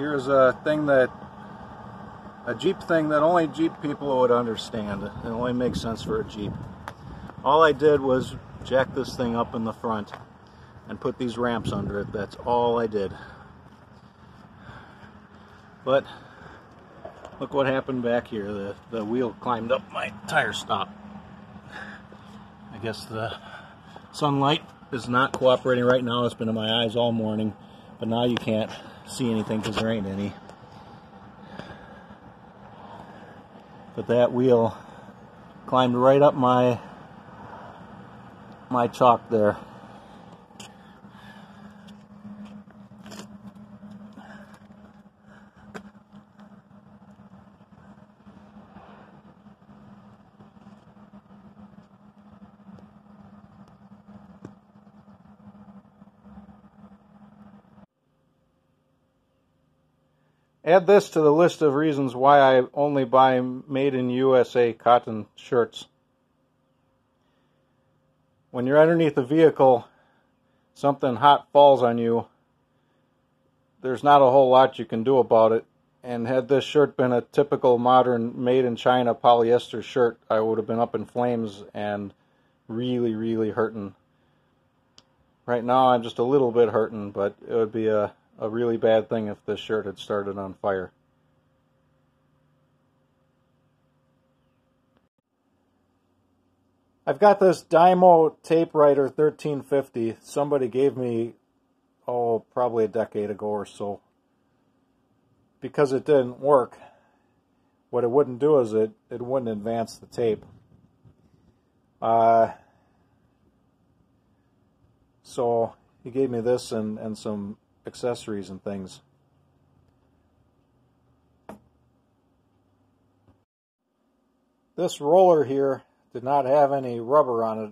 here's a thing that a Jeep thing that only Jeep people would understand. It only makes sense for a Jeep. All I did was jack this thing up in the front and put these ramps under it. That's all I did. But look what happened back here. The, the wheel climbed up my tire stop. I guess the sunlight is not cooperating right now. It's been in my eyes all morning. But now you can't see anything because there ain't any. But that wheel climbed right up my my chalk there. Add this to the list of reasons why I only buy made in USA cotton shirts. When you're underneath the vehicle, something hot falls on you, there's not a whole lot you can do about it. And had this shirt been a typical modern made in China polyester shirt, I would have been up in flames and really, really hurting. Right now I'm just a little bit hurting, but it would be a a really bad thing if this shirt had started on fire. I've got this Dymo tape writer 1350. Somebody gave me, oh, probably a decade ago or so. Because it didn't work, what it wouldn't do is it, it wouldn't advance the tape. Uh, so he gave me this and, and some accessories and things. This roller here did not have any rubber on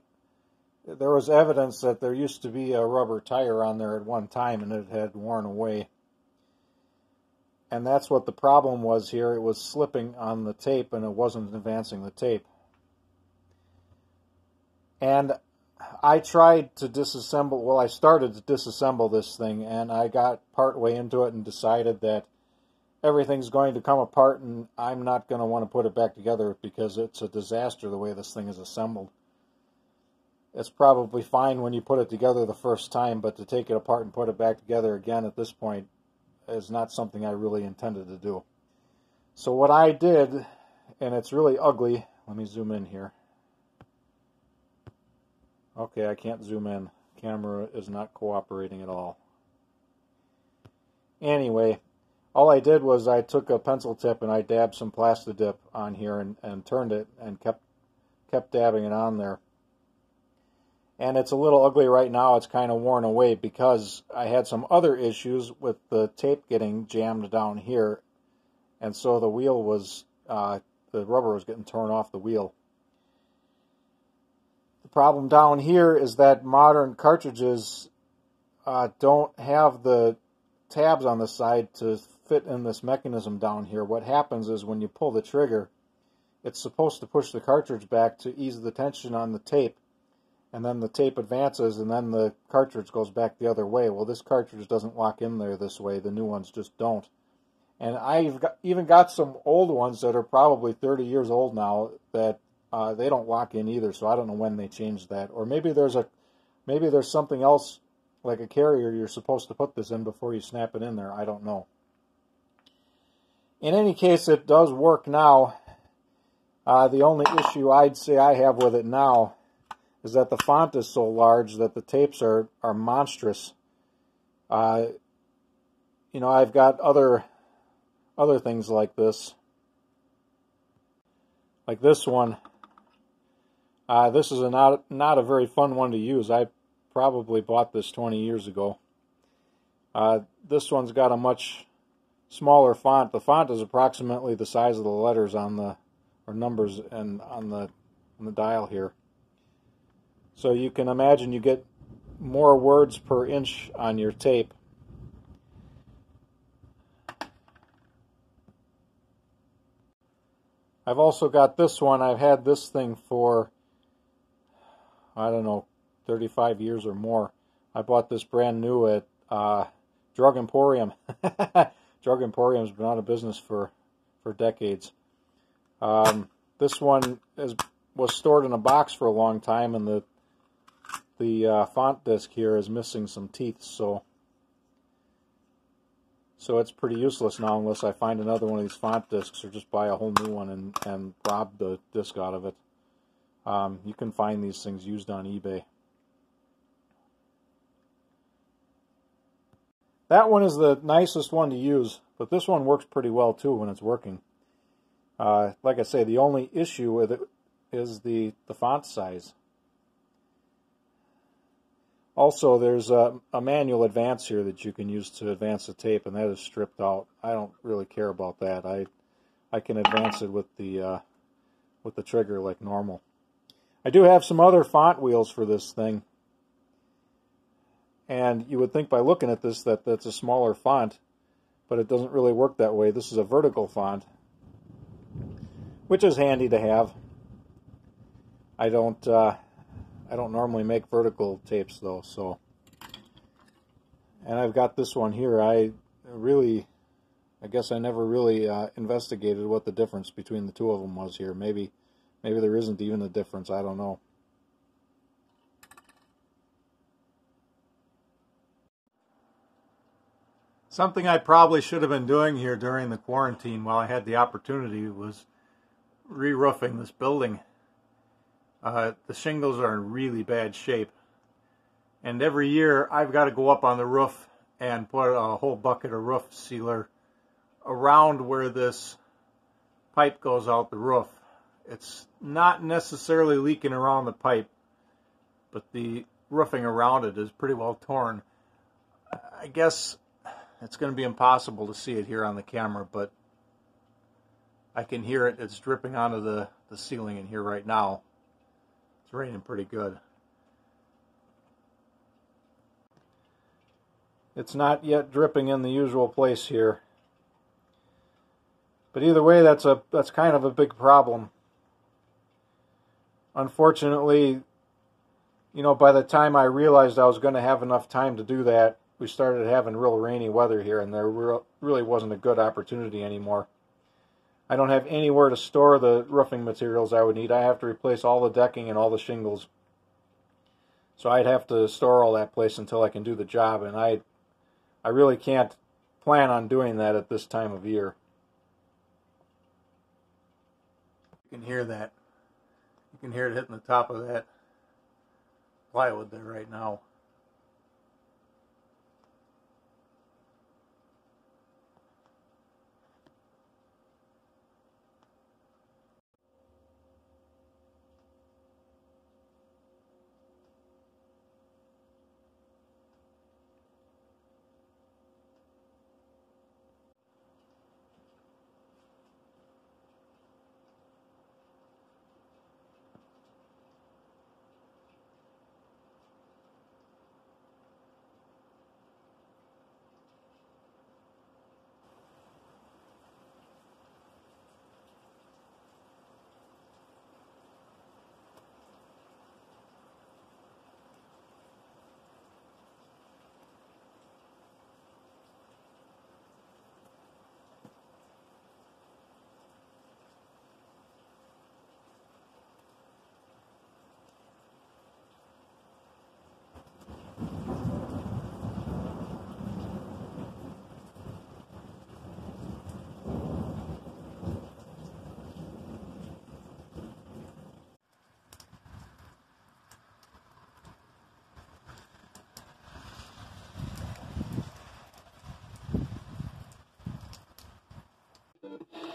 it. There was evidence that there used to be a rubber tire on there at one time and it had worn away. And that's what the problem was here. It was slipping on the tape and it wasn't advancing the tape. And I tried to disassemble, well, I started to disassemble this thing, and I got part way into it and decided that everything's going to come apart and I'm not going to want to put it back together because it's a disaster the way this thing is assembled. It's probably fine when you put it together the first time, but to take it apart and put it back together again at this point is not something I really intended to do. So what I did, and it's really ugly, let me zoom in here. Okay, I can't zoom in. Camera is not cooperating at all. Anyway, all I did was I took a pencil tip and I dabbed some Plastidip on here and, and turned it and kept kept dabbing it on there. And it's a little ugly right now. It's kind of worn away because I had some other issues with the tape getting jammed down here. And so the wheel was, uh, the rubber was getting torn off the wheel. The problem down here is that modern cartridges uh, don't have the tabs on the side to fit in this mechanism down here. What happens is when you pull the trigger, it's supposed to push the cartridge back to ease the tension on the tape, and then the tape advances, and then the cartridge goes back the other way. Well, this cartridge doesn't lock in there this way. The new ones just don't. And I've got, even got some old ones that are probably 30 years old now that uh, they don't lock in either, so I don't know when they changed that. Or maybe there's a maybe there's something else like a carrier you're supposed to put this in before you snap it in there. I don't know. In any case, it does work now. Uh, the only issue I'd say I have with it now is that the font is so large that the tapes are, are monstrous. Uh, you know, I've got other other things like this. Like this one uh, this is a not, not a very fun one to use. I probably bought this 20 years ago. Uh, this one's got a much smaller font. The font is approximately the size of the letters on the or numbers and on the on the dial here. So you can imagine you get more words per inch on your tape. I've also got this one. I've had this thing for I don't know, 35 years or more. I bought this brand new at uh, Drug Emporium. Drug Emporium's been out of business for, for decades. Um, this one is, was stored in a box for a long time, and the the uh, font disc here is missing some teeth, so so it's pretty useless now unless I find another one of these font discs or just buy a whole new one and, and rob the disc out of it. Um, you can find these things used on eBay. That one is the nicest one to use, but this one works pretty well too when it's working. Uh, like I say, the only issue with it is the, the font size. Also, there's a, a, manual advance here that you can use to advance the tape, and that is stripped out. I don't really care about that. I I can advance it with the uh, with the trigger like normal. I do have some other font wheels for this thing, and you would think by looking at this that that's a smaller font, but it doesn't really work that way. This is a vertical font, which is handy to have. I don't. Uh, I don't normally make vertical tapes though, so. And I've got this one here. I really, I guess I never really uh, investigated what the difference between the two of them was here. Maybe, maybe there isn't even a difference. I don't know. Something I probably should have been doing here during the quarantine while I had the opportunity was re-roofing this building. Uh, the shingles are in really bad shape. And every year I've got to go up on the roof and put a whole bucket of roof sealer around where this pipe goes out the roof. It's not necessarily leaking around the pipe, but the roofing around it is pretty well torn. I guess it's going to be impossible to see it here on the camera, but I can hear it. It's dripping onto the, the ceiling in here right now. It's raining pretty good. It's not yet dripping in the usual place here. But either way, that's a that's kind of a big problem. Unfortunately, you know, by the time I realized I was going to have enough time to do that, we started having real rainy weather here, and there really wasn't a good opportunity anymore. I don't have anywhere to store the roofing materials I would need. I have to replace all the decking and all the shingles. So I'd have to store all that place until I can do the job, and I, I really can't plan on doing that at this time of year. You can hear that. You can hear it hitting the top of that plywood there right now.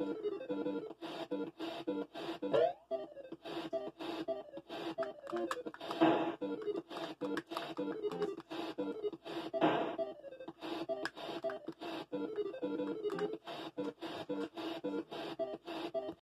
Thank you.